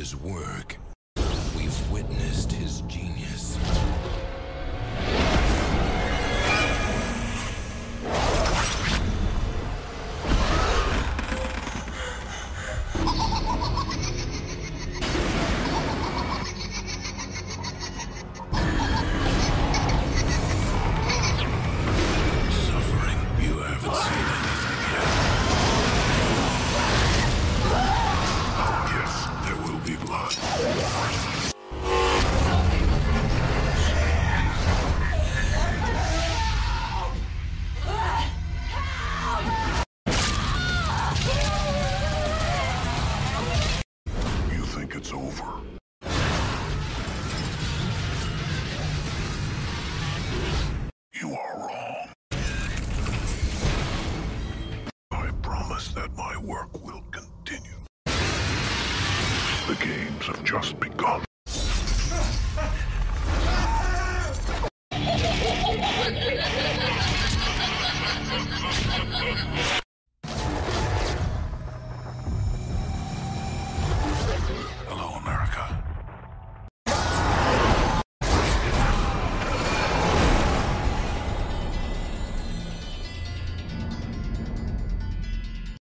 his work. We've witnessed his genius. it's over. You are wrong. I promise that my work will continue. The games have just begun.